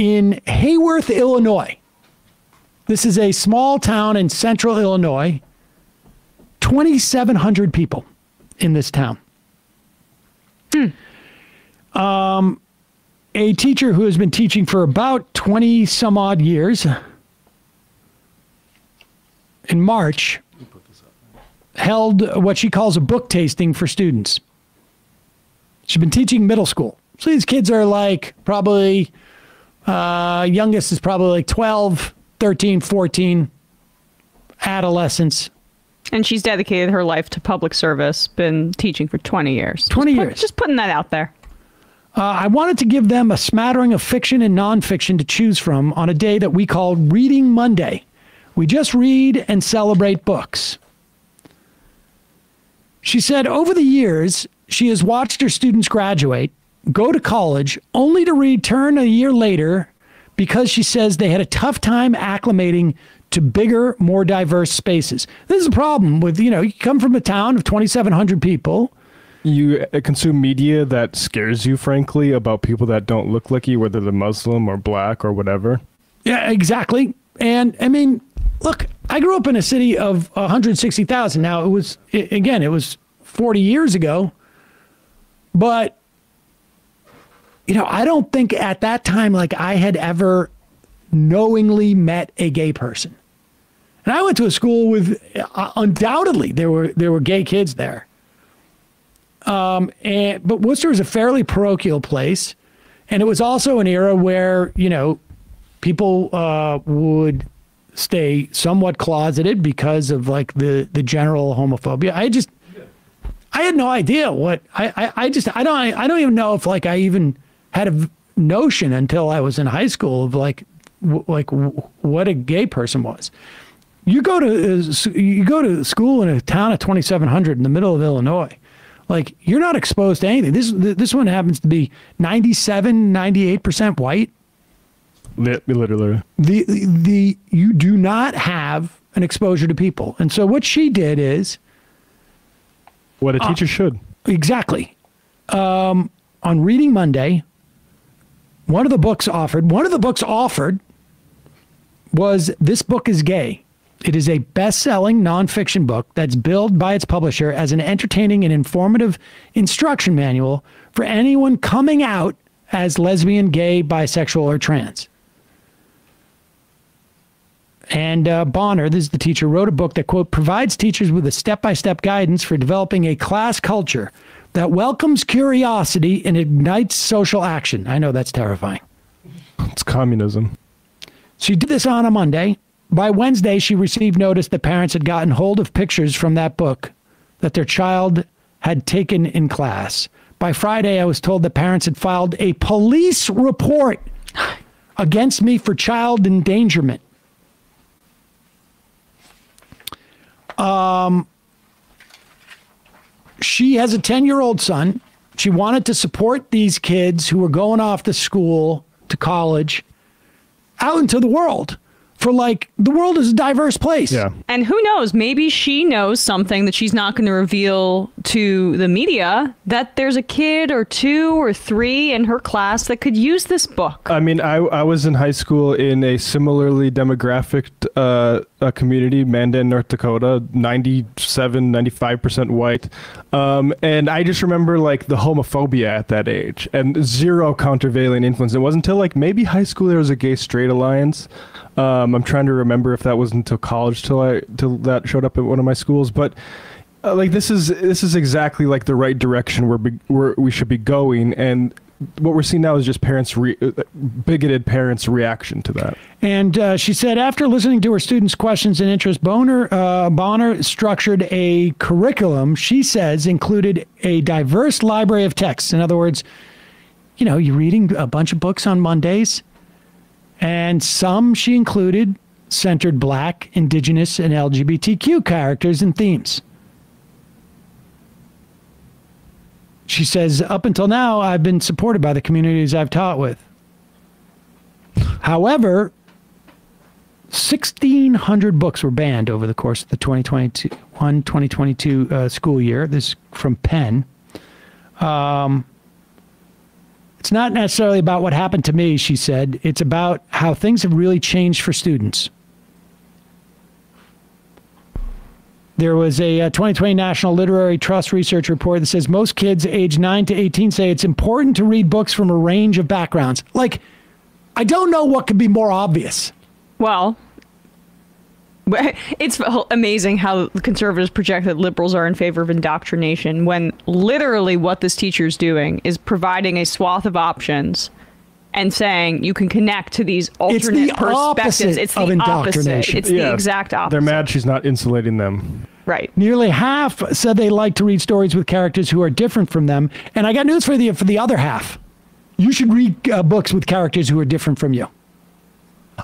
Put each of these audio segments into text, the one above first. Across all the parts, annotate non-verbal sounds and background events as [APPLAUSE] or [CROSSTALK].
in Heyworth, Illinois. This is a small town in central Illinois. 2,700 people in this town. Um, a teacher who has been teaching for about 20 some odd years in March held what she calls a book tasting for students. She's been teaching middle school. So these kids are like probably, uh, youngest is probably like 12, 13, 14, adolescents. And she's dedicated her life to public service, been teaching for 20 years. 20 Just put- years. just putting that out there. Uh, I wanted to give them a smattering of fiction and nonfiction to choose from on a day that we call Reading Monday. We just read and celebrate books. She said over the years, she has watched her students graduate, go to college, only to return a year later because she says they had a tough time acclimating to bigger, more diverse spaces. This is a problem with, you know, you come from a town of 2,700 people. You uh, consume media that scares you, frankly, about people that don't look like you, whether they're Muslim or black or whatever. Yeah, exactly. And I mean, look, I grew up in a city of 160,000. Now, it was, again, it was 40 years ago. But, you know, I don't think at that time, like, I had ever knowingly met a gay person. And I went to a school with, uh, undoubtedly, there were, there were gay kids there. Um, and, but Worcester is a fairly parochial place. And it was also an era where, you know, people uh, would stay somewhat closeted because of like the the general homophobia. I just I had no idea what I, I, I just I don't I don't even know if like I even had a notion until I was in high school of like like w- what a gay person was. You go to uh, you go to school in a town of 2700 in the middle of Illinois. Like you're not exposed to anything. This this one happens to be 97 98% white Lit- Literally. the the you do not have an exposure to people. And so what she did is What a teacher should. exactly um, on Reading Monday. One of the books offered. One of the books offered was this book is gay. It is a best-selling nonfiction book that's billed by its publisher as an entertaining and informative instruction manual for anyone coming out as lesbian, gay, bisexual, or trans. And uh, Bonner, this is the teacher, wrote a book that, quote, provides teachers with a step by step guidance for developing a class culture that welcomes curiosity and ignites social action. I know that's terrifying. It's communism. She did this on a Monday. By Wednesday, she received notice that parents had gotten hold of pictures from that book that their child had taken in class. By Friday, I was told that parents had filed a police report [SIGHS] against me for child endangerment. Um, she has a 10 year old son. She wanted to support these kids who were going off to school, to college, out into the world for like the world is a diverse place. Yeah. And who knows? Maybe she knows something that she's not going to reveal to the media that there's a kid or two or three in her class that could use this book. I mean, I, I was in high school in a similarly demographic uh, uh, community, Mandan, North Dakota, 97, 95% white. Um, and I just remember like the homophobia at that age and zero countervailing influence. It wasn't until like maybe high school there was a gay straight alliance. Um, I'm trying to remember if that was until college till I till that showed up at one of my schools, but uh, like this is this is exactly like the right direction where be, where we should be going and what we're seeing now is just parents re- uh, bigoted parents reaction to that And uh, she said, after listening to her students' questions and interests, Boner, uh, Bonner structured a curriculum, she says, included a diverse library of texts. In other words, you know, you're reading a bunch of books on Mondays, and some she included centered Black, Indigenous, and LGBTQ characters and themes. She says, up until now, I've been supported by the communities I've taught with. However, 1,600 books were banned over the course of the 2021 2022 uh, school year. This is from PEN. Um, It's not necessarily about what happened to me, she said. It's about how things have really changed for students. There was a uh, 2020 National Literacy Trust research report that says most kids age 9 to 18 say it's important to read books from a range of backgrounds. Like, I don't know what could be more obvious. Well, [LAUGHS] it's amazing how conservatives project that liberals are in favor of indoctrination when literally what this teacher is doing is providing a swath of options and saying you can connect to these alternate the perspectives. opposite It's the of opposite. indoctrination. It's the exact opposite. They're mad she's not insulating them. Right. Nearly half said they like to read stories with characters who are different from them. And I got news for the for the other half. You should read uh, books with characters who are different from you.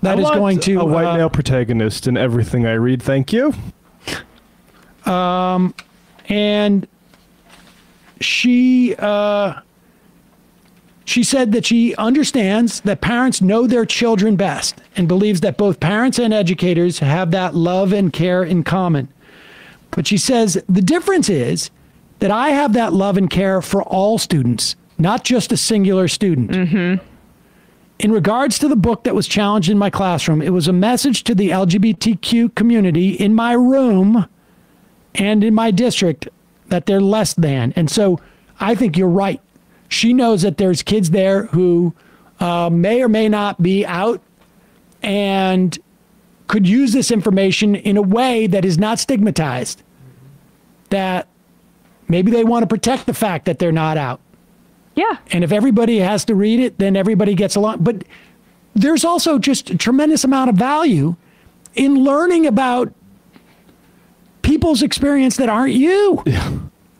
That I is want going to a white uh, male protagonist in everything I read. Thank you. Um, and she uh, she said that she understands that parents know their children best and believes that both parents and educators have that love and care in common. But she says the difference is that I have that love and care for all students, not just a singular student. In regards to the book that was challenged in my classroom, it was a message to the LGBTQ community in my room and in my district that they're less than. And so I think you're right. She knows that there's kids there who uh, may or may not be out and could use this information in a way that is not stigmatized. That maybe they want to protect the fact that they're not out. Yeah. And if everybody has to read it, then everybody gets along. But there's also just a tremendous amount of value in learning about people's experience that aren't you.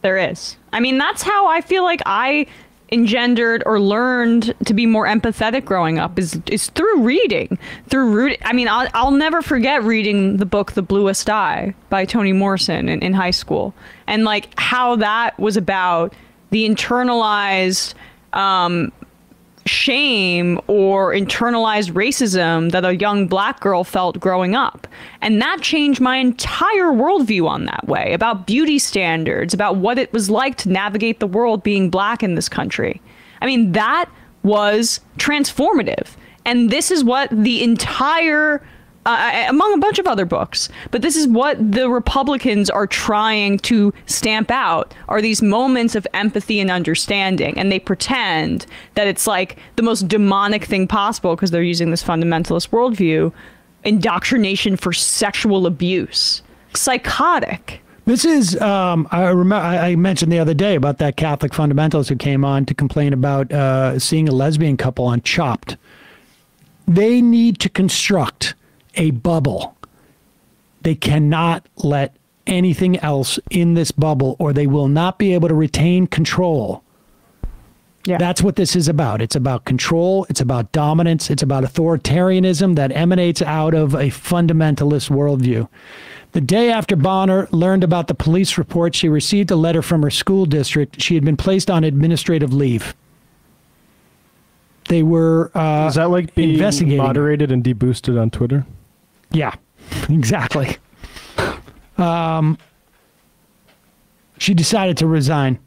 There is. I mean, that's how I feel like I engendered or learned to be more empathetic growing up is is through reading through reading i mean I'll, I'll never forget reading the book the bluest eye by toni morrison in, in high school and like how that was about the internalized um, shame or internalized racism that a young black girl felt growing up. And that changed my entire worldview on that way about beauty standards, about what it was like to navigate the world being black in this country. I mean, that was transformative. And this is what the entire uh, among a bunch of other books. But this is what the Republicans are trying to stamp out are these moments of empathy and understanding. And they pretend that it's like the most demonic thing possible because they're using this fundamentalist worldview indoctrination for sexual abuse. Psychotic. This is, um, I remember, I I mentioned the other day about that Catholic fundamentalist who came on to complain about uh, seeing a lesbian couple on Chopped. They need to construct a bubble. They cannot let anything else in this bubble, or they will not be able to retain control. Yeah. That's what this is about. It's about control, it's about dominance, it's about authoritarianism that emanates out of a fundamentalist worldview. The day after Bonner learned about the police report, she received a letter from her school district. She had been placed on administrative leave. They were uh, Is that like being investigating moderated and deboosted on Twitter? Yeah, exactly. Um, she decided to resign.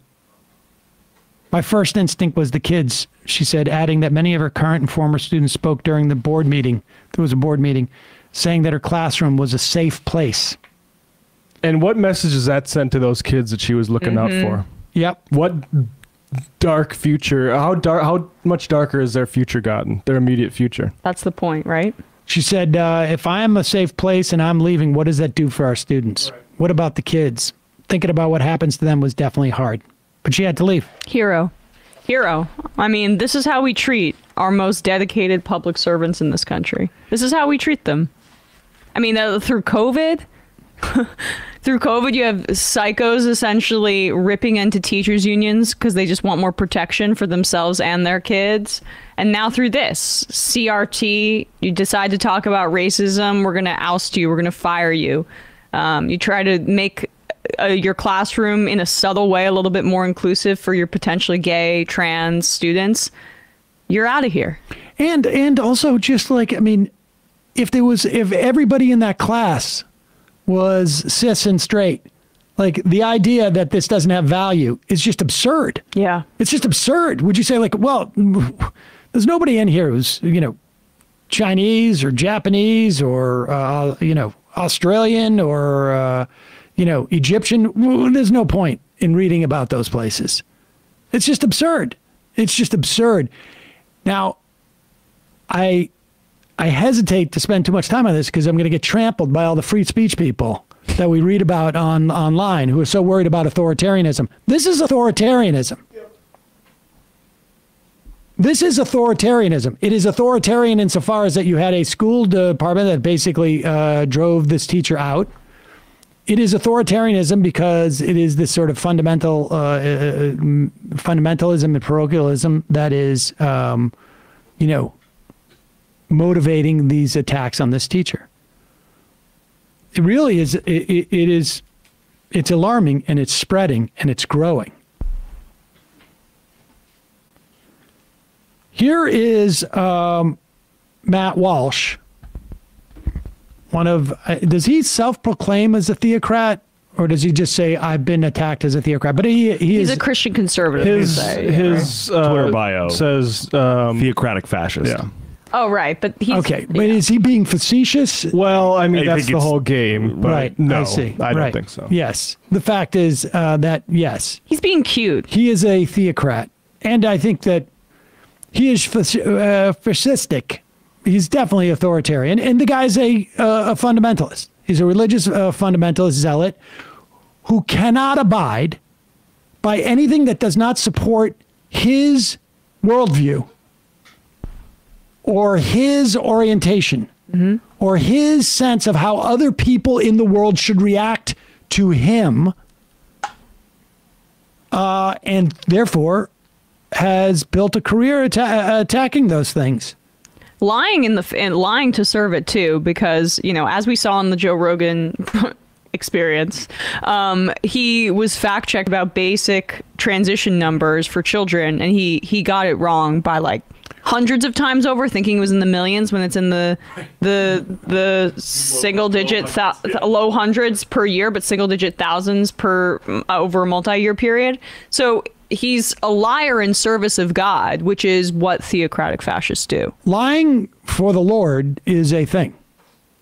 My first instinct was the kids, she said, adding that many of her current and former students spoke during the board meeting. There was a board meeting saying that her classroom was a safe place. And what message is that sent to those kids that she was looking out for? Yep. What dark future? How dark? How much darker has their future gotten? Their immediate future. That's the point, right? She said, uh, if I am a safe place and I'm leaving, what does that do for our students? What about the kids? Thinking about what happens to them was definitely hard. But she had to leave. Hero. Hero. I mean, this is how we treat our most dedicated public servants in this country. This is how we treat them. I mean, uh, through COVID, [LAUGHS] through COVID, you have psychos essentially ripping into teachers' unions because they just want more protection for themselves and their kids. And now through this, CRT, you decide to talk about racism, we're going to oust you, we're going to fire you. Um, you try to make uh, your classroom in a subtle way a little bit more inclusive for your potentially gay, trans students. You're out of here. And and also just like I mean, if there was if everybody in that class was cis and straight, Like the idea that this doesn't have value is just absurd. Yeah. It's just absurd. Would you say like, well, [LAUGHS] there's nobody in here who's you know Chinese or Japanese or uh, you know Australian or uh, you know Egyptian. Well, There's no point in reading about those places. It's just absurd. It's just absurd. Now, I I hesitate to spend too much time on this because I'm going to get trampled by all the free speech people that we read about on online who are so worried about authoritarianism. This is authoritarianism. This is authoritarianism. It is authoritarian insofar as that you had a school department that basically uh, drove this teacher out. It is authoritarianism because it is this sort of fundamental uh, uh, fundamentalism and parochialism that is, um, you know, motivating these attacks on this teacher. It really is. It, it, it is. It's alarming and it's spreading and it's growing. Here is um, Matt Walsh. One of uh, does he self-proclaim as a theocrat, or does he just say I've been attacked as a theocrat? But he he He's is a Christian conservative. His say. his uh, Twitter bio. says um, Theocratic fascist. yeah. Oh, right. But he's. okay. But yeah. is he being facetious? Well, I mean I that's the whole game, but right. no, I see. I don't Right. think so. Yes. The fact is uh, that yes, He's being cute. he is a theocrat, and I think that he is fasc- uh, fascistic. He's definitely authoritarian, and the guy's a uh, a fundamentalist. He's a religious uh, fundamentalist zealot who cannot abide by anything that does not support his worldview or his orientation or his sense of how other people in the world should react to him uh, and therefore has built a career atta- attacking those things. lying in the and lying to serve it too because you know as we saw in the joe rogan [LAUGHS] experience um, he was fact checked about basic transition numbers for children and he he got it wrong by like hundreds of times over thinking it was in the millions when it's in the the the single digit thou- low hundreds per year but single digit thousands per mm, over a multi-year period. So he's a liar in service of god which is what theocratic fascists do. Lying for the Lord is a thing.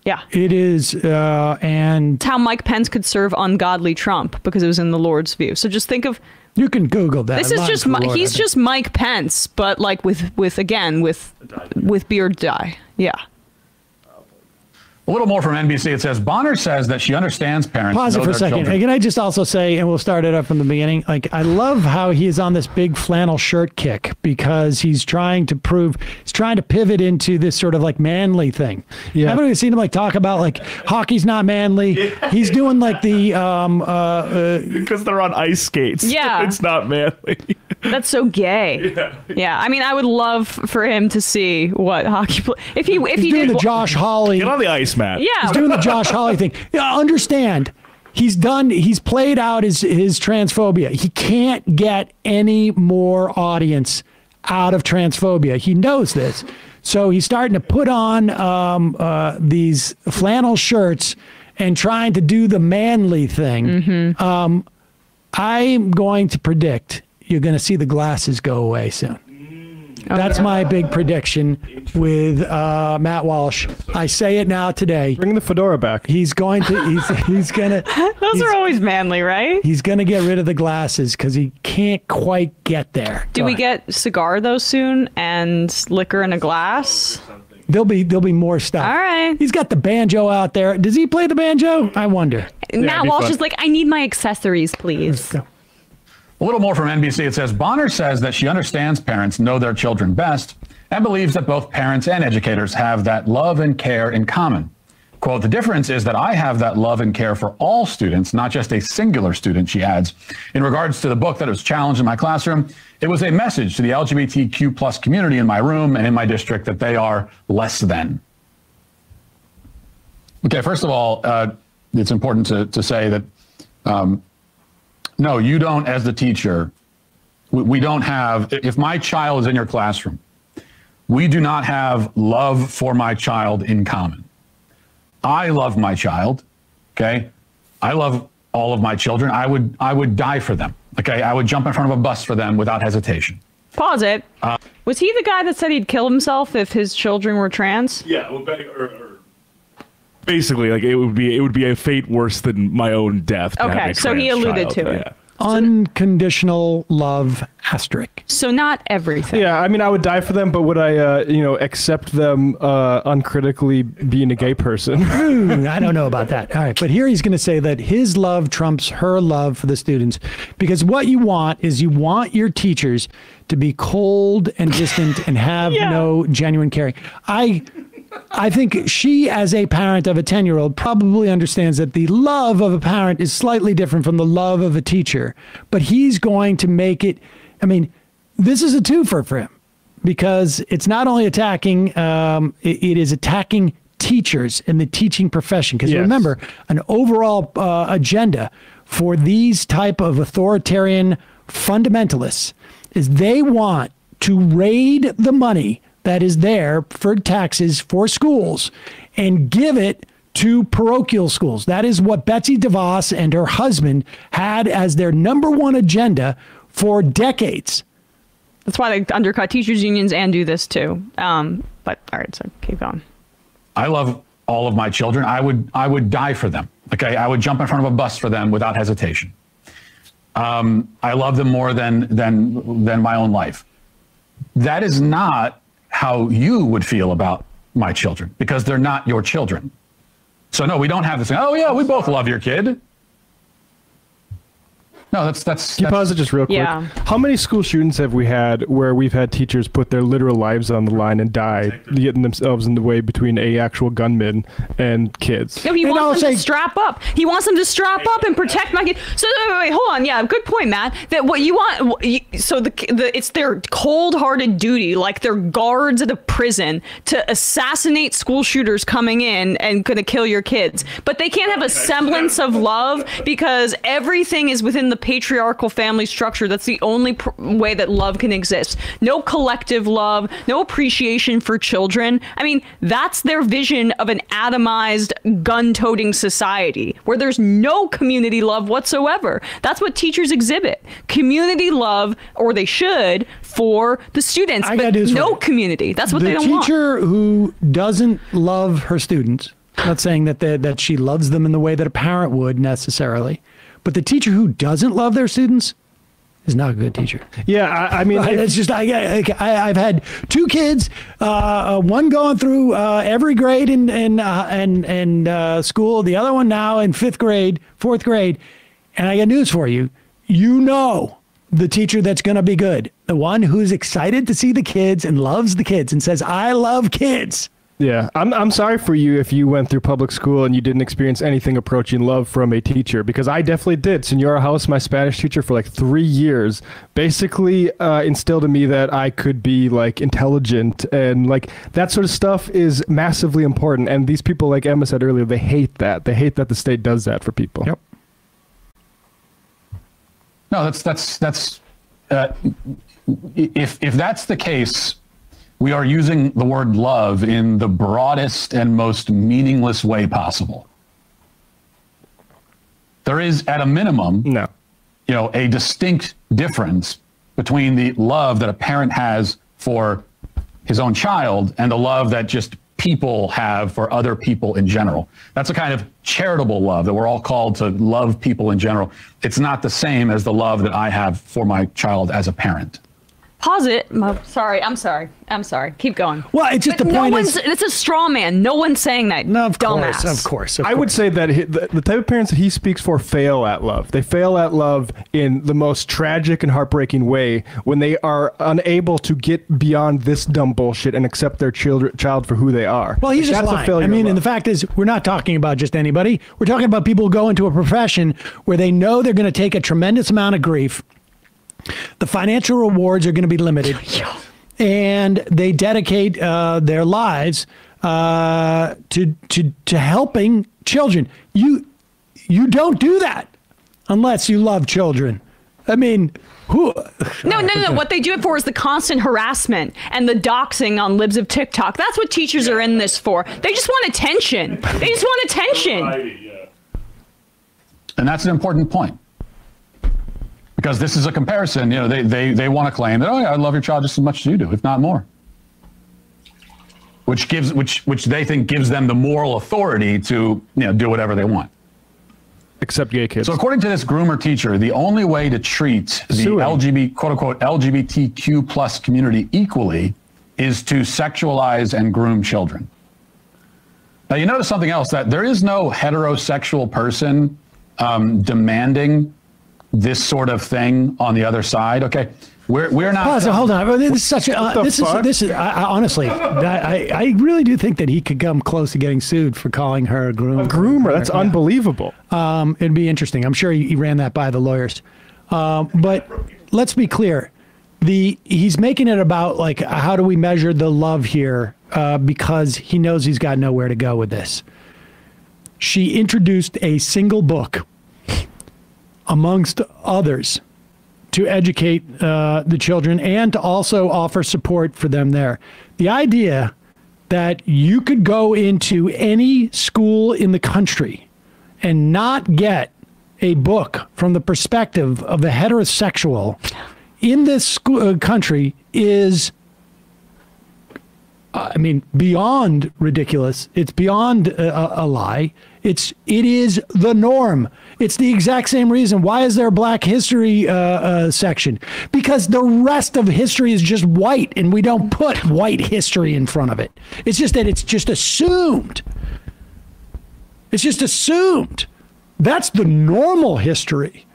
Yeah It is, uh, and It's how Mike Pence could serve ungodly Trump because it was in the Lord's view. So just think of you can Google that. this is just Lord, he's just Mike Pence, but like with with again with with beard dye. Yeah. A little more from NBC. It says Bonner says that she understands parents. Pause it for a second. children- Can I just also say, and we'll start it up from the beginning? Like, I love how he is on this big flannel shirt kick because he's trying to prove, he's trying to pivot into this sort of like manly thing. Yeah. Haven't we seen him like talk about like hockey's not manly? He's doing like the, um, uh, uh, Because they're on ice skates. Yeah. [LAUGHS] it's not manly. That's so gay. [LAUGHS] Yeah. yeah. I mean, I would love for him to see what hockey play. If he if he's he doing did the Josh Hawley. Get on the ice mat. Yeah. He's doing the Josh Hawley thing. Yeah, understand. He's done. He's played out his his transphobia. He can't get any more audience out of transphobia. He knows this, so he's starting to put on um, uh, these flannel shirts and trying to do the manly thing. Um, I'm going to predict you're going to see the glasses go away soon. That's my big prediction with uh, Matt Walsh. I say it now today. Bring the fedora back. He's going to. He's he's gonna. [LAUGHS] Those he's, are always manly, right? he's gonna get rid of the glasses because he can't quite get there. Do Go we ahead. get cigar though soon and liquor in a glass? There'll be there'll be more stuff. All right. He's got the banjo out there. Does he play the banjo? I wonder. Matt Walsh fun. is like, I need my accessories, please. A little more from NBC. It says Bonner says that she understands parents know their children best and believes that both parents and educators have that love and care in common. Quote, the difference is that I have that love and care for all students, not just a singular student, she adds. In regards to the book that was challenged in my classroom, it was a message to the LGBTQ plus community in my room and in my district that they are less than. Okay, first of all, uh, it's important to, to say that um, no, you don't, as the teacher, we, we don't have, if my child is in your classroom, we do not have love for my child in common. I love my child, okay? I love all of my children, I would I would die for them. Okay, I would jump in front of a bus for them without hesitation. Pause it. Uh, Was he the guy that said he'd kill himself if his children were trans? Yeah, well, ba- or, or basically, like it would be it would be a fate worse than my own death. Okay, so he alluded child. to it. Yeah. Unconditional love asterisk. So not everything. Yeah, I mean, I would die for them, but would I, uh, you know, accept them uh, uncritically being a gay person? Ooh, [LAUGHS] I don't know about that. All right, but here he's going to say that his love trumps her love for the students because what you want is you want your teachers to be cold and distant and have no genuine caring. I I think she as a parent of a 10-year-old probably understands that the love of a parent is slightly different from the love of a teacher, but he's going to make it I mean, this is a twofer for him because it's not only attacking, um, it, it is attacking teachers in the teaching profession. Because Yes. remember, an overall uh, agenda for these type of authoritarian fundamentalists is they want to raid the money that is there for taxes for schools and give it to parochial schools. That is what Betsy DeVos and her husband had as their number one agenda for decades. That's why they undercut teachers unions and do this too. Um, but all right, so keep going. I love all of my children. I would I would die for them. Okay, I would jump in front of a bus for them without hesitation. Um, I love them more than than than my own life. That is not how you would feel about my children because they're not your children. So no, we don't have this. Thing, Oh yeah, we both love your kid. No, that's that's. Can you that's pause it just real quick? Yeah. How many school shootings have we had where we've had teachers put their literal lives on the line and die, getting themselves in the way between a actual gunman and kids? No, he And I'll wants them say- to strap up. He wants them to strap up and protect my kids. So wait, wait, wait, hold on. Yeah, good point, Matt. That what you want. So the, the it's their cold-hearted duty, like they're guards at a prison, to assassinate school shooters coming in and gonna kill your kids. But they can't have a semblance of love because everything is within the patriarchal family structure. That's the only pr- way that love can exist. No collective love, no appreciation for children. I mean, that's their vision of an atomized, gun toting society where there's no community love whatsoever. That's what teachers exhibit community love, or they should, for the students, I but gotta do this no right. community. That's what the they don't want. teacher who doesn't love her students, not saying that they, that she loves them in the way that a parent would necessarily, but the teacher who doesn't love their students is not a good teacher. Yeah, I, I mean, [LAUGHS] It's just I, I I've had two kids, uh, uh, one going through uh, every grade in in uh, and and uh, school, the other one now in fifth grade, fourth grade, and I got news for you. You know the teacher that's going to be good, the one who's excited to see the kids and loves the kids and says, "I love kids." Yeah, I'm I'm sorry for you if you went through public school and you didn't experience anything approaching love from a teacher because I definitely did. Senora House, my Spanish teacher for like three years, basically uh, instilled in me that I could be like intelligent and like that sort of stuff is massively important. And these people, like Emma said earlier, they hate that. They hate that the state does that for people. Yep. No, that's that's that's. Uh, if if that's the case, we are using the word love in the broadest and most meaningless way possible. There is, at a minimum, No. you know, a distinct difference between the love that a parent has for his own child and the love that just people have for other people in general. That's a kind of charitable love that we're all called to love people in general. It's not the same as the love that I have for my child as a parent. Pause it. Mo- Sorry, I'm sorry. I'm sorry. Keep going. Well, it's just But the no point one's. is. It's a straw man. No one's saying that. No, of dumbass. course, of course. Of I would say that he, the, the type of parents that he speaks for fail at love. They fail at love in the most tragic and heartbreaking way when they are unable to get beyond this dumb bullshit and accept their children, child for who they are. Well, he's Like, just that's a lying. failure I mean, and the fact is, we're not talking about just anybody. We're talking about people who go into a profession where they know they're going to take a tremendous amount of grief. The financial rewards are going to be limited, [LAUGHS] and they dedicate uh, their lives uh, to to to helping children. You you don't do that unless you love children. I mean, who? No, no, no. What they do it for is the constant harassment and the doxing on libs of TikTok. That's what teachers are in this for. They just want attention. They just want attention. And that's an important point. Because this is a comparison, you know, they, they, they want to claim that, oh, yeah, I love your child just as much as you do, if not more. Which gives, which, which they think gives them the moral authority to, you know, do whatever they want. Except gay kids. So according to this groomer teacher, the only way to treat the Suing. LGBT quote unquote LGBTQ plus community equally is to sexualize and groom children. Now you notice something else that there is no heterosexual person um, demanding this sort of thing on the other side. Okay, we're we're not. Pause. Hold on. This is such a. Uh, the this is this is. I, I, honestly, I, I I really do think that he could come close to getting sued for calling her a groomer. groomer. That's Yeah. unbelievable. Um, it'd be interesting. I'm sure he, he ran that by the lawyers. Um, but let's be clear. The he's making it about like how do we measure the love here uh, because he knows he's got nowhere to go with this. She introduced a single book, amongst others, to educate uh, the children and to also offer support for them there. The idea that you could go into any school in the country and not get a book from the perspective of the heterosexual in this school, uh, country is I mean, beyond ridiculous. It's beyond a, a, a lie. It's it is the norm. It's the exact same reason. Why is there a Black History uh, uh, section? Because the rest of history is just white, and we don't put white history in front of it. It's just that it's just assumed. It's just assumed. That's the normal history.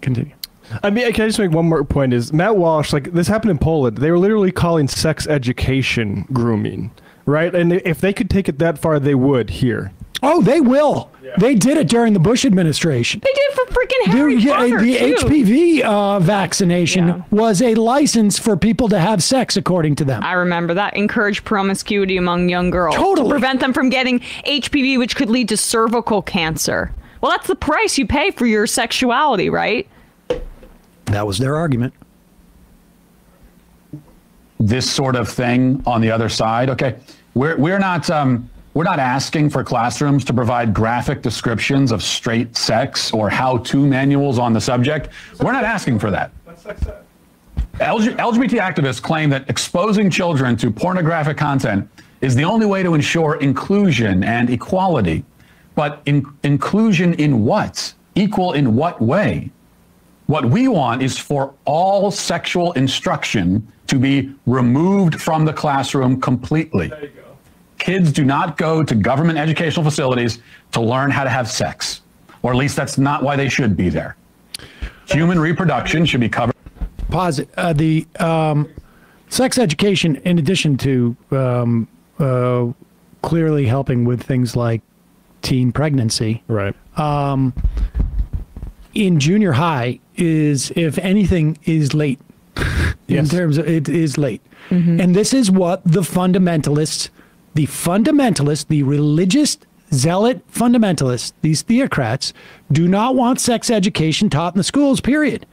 Continue. I mean, can I just make one more point? Is Matt Walsh like this happened in Poland? They were literally calling sex education grooming, right? And if they could take it that far, they would here. Oh, they will. They did it during the Bush administration. They did for freaking The, Harry yeah, Potter the too. HPV uh, vaccination Yeah. was a license for people to have sex, according to them. I remember that. Encourage promiscuity among young girls. Totally. To prevent them from getting HPV, which could lead to cervical cancer. Well, that's the price you pay for your sexuality, right? That was their argument. this sort of thing on the other side. Okay, we're we're not um, we're not asking for classrooms to provide graphic descriptions of straight sex or how-to manuals on the subject. We're not asking for that. LGBT activists claim that exposing children to pornographic content is the only way to ensure inclusion and equality. But in, inclusion in what? Equal in what way? What we want is for all sexual instruction to be removed from the classroom completely. Kids do not go to government educational facilities to learn how to have sex, or at least that's not why they should be there. Human reproduction should be covered. Pause. it. Uh, the um, sex education, in addition to um, uh, clearly helping with things like teen pregnancy, Right. in junior high is, if anything, is late. [LAUGHS] in Yes. terms of it is late. And this is what the fundamentalists, the fundamentalists, the religious zealot fundamentalists, these theocrats, do not want sex education taught in the schools, period.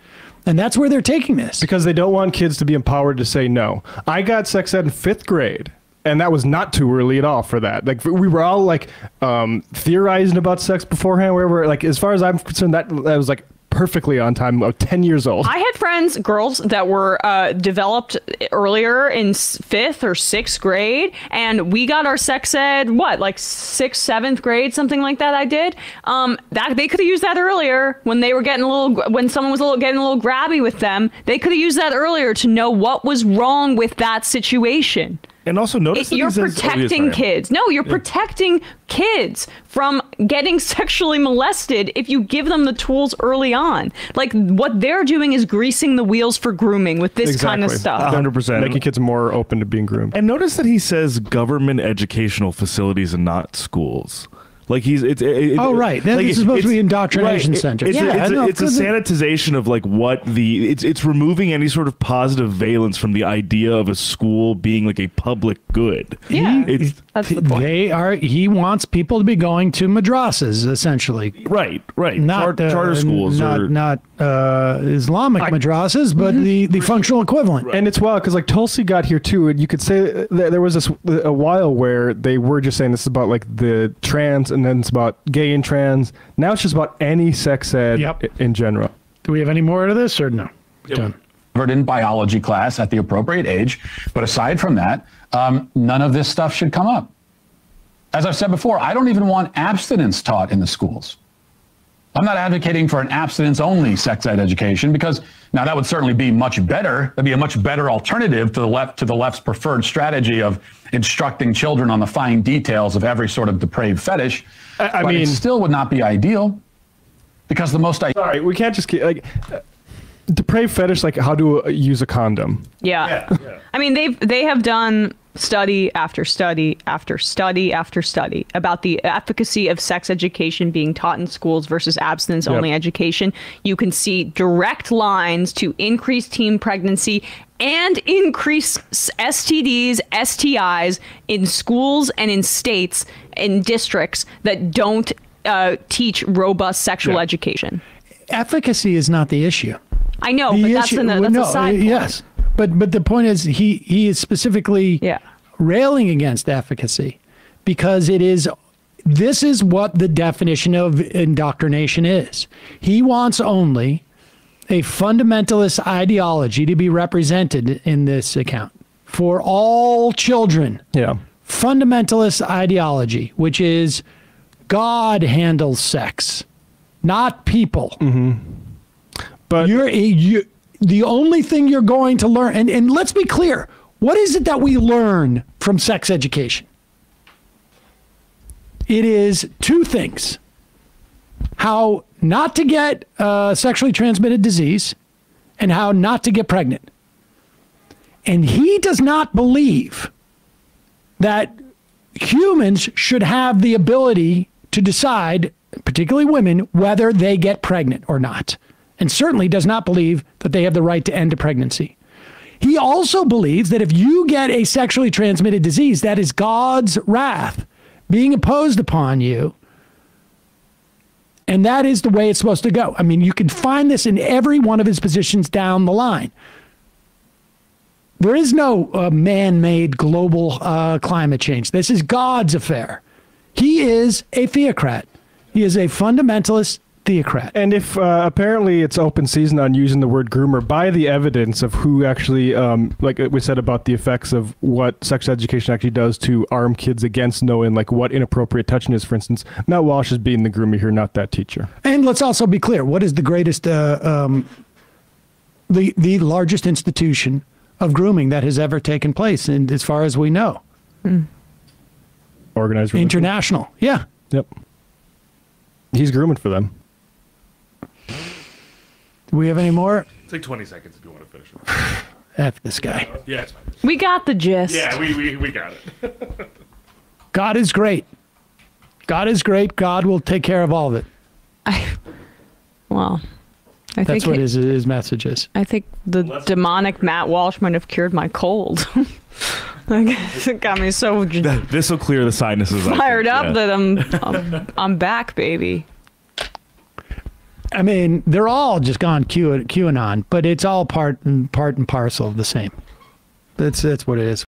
And that's where they're taking this. because they don't want kids to be empowered to say no. I got sex ed in fifth grade, and that was not too early at all for that. Like we were all like um, theorizing about sex beforehand. Where we're like, as far as I'm concerned, that that was like perfectly on time. Of ten years old. I had friends, girls that were uh, developed earlier in fifth or sixth grade, and we got our sex ed what, like sixth, seventh grade, something like that. I did. Um, that they could have used that earlier when they were getting a little, when someone was a little getting a little grabby with them. They could have used that earlier to know what was wrong with that situation. And also notice It- that you're he says- oh, yeah, protecting kids. No, you're protecting kids from getting [LAUGHS] sexually molested if you give them the tools early on. Like what they're doing is greasing the wheels for grooming with this kind of stuff. A hundred percent. making kids more open to being groomed. And notice that he says government educational facilities and not schools. Like he's it's it, it- Oh, right. That- this is supposed to be it's- indoctrination it- centers. It's, Yeah, a, it's, no, a, it's a 'cause it- sanitization of like what the it's it's removing any sort of positive valence from the idea of a school being like a public good. Yeah. It's That's the point. They are. He wants people to be going to madrasas, essentially, right, right. not Char- uh, charter schools not or not uh, Islamic madrasas, but the the functional equivalent. And it's wild because like Tulsi got here too, and you could say that there was this a while where they were just saying this is about like the trans and then it's about gay and trans. Now it's just about any sex ed Yep. in general. Do we have any more of this or no? Done. covered in biology class at the appropriate age. But aside from that, um, none of this stuff should come up. As I've said before, I don't even want abstinence taught in the schools. I'm not advocating for an abstinence only sex ed education because now that would certainly be much better. That'd be a much better alternative to the left to the left's preferred strategy of instructing children on the fine details of every sort of depraved fetish. I- I but mean- it still would not be ideal because the most I- Sorry, we can't just keep like uh, depraved fetish, like how to uh, use a condom. Yeah. I mean, they've they have done study after study after study after study about the efficacy of sex education being taught in schools versus abstinence only Yep. education. You can see direct lines to increase teen pregnancy and increase STDs, STIs in schools and in states and districts that don't uh, teach robust sexual Yeah. education. Efficacy is not the issue. I know, The but that's, an, that's no, a side. point. Yes, but but the point is he he is specifically Yeah. railing against efficacy because it is this is what the definition of indoctrination is. He wants only a fundamentalist ideology to be represented in this account for all children. Yeah. Fundamentalist ideology, which is God handles sex, not people. Mm-hmm. But You're you, the only thing you're going to learn, and, and let's be clear, what is it that we learn from sex education? It is two things: how not to get uh, sexually transmitted disease, and how not to get pregnant. And he does not believe that humans should have the ability to decide, particularly women, whether they get pregnant or not. And certainly does not believe that they have the right to end a pregnancy. He also believes that if you get a sexually transmitted disease, that is God's wrath being imposed upon you. And that is the way it's supposed to go. I mean, you can find this in every one of his positions down the line. There is no uh, man made global uh, climate change. This is God's affair. He is a theocrat, he is a fundamentalist theocrat. And if uh, apparently it's open season on using the word groomer by the evidence of who actually, um, like we said about the effects of what sex education actually does to arm kids against knowing like what inappropriate touching is, for instance, Matt Walsh is being the groomer here, not that teacher. And let's also be clear: what is the greatest, uh, um, the the largest institution of grooming that has ever taken place, and as far as we know, Organized religion. international. Yeah. Yep. He's grooming for them. Do we have any more? Take 20 seconds if you want to finish it. [LAUGHS] F this guy. Yeah, it's fine. We got the gist. Yeah, we, we, we got it. [LAUGHS] God is great. God is great. God will take care of all of it. I, well, I That's think what it- his his message is. I think the demonic Matt Walsh might have cured my cold. [LAUGHS] like, it got me so This will clear the sinuses. I think, fired up yeah. that I'm, I'm I'm back, baby. I mean, they're all just gone Q, QAnon, but it's all part and part and parcel of the same. That's that's what it is.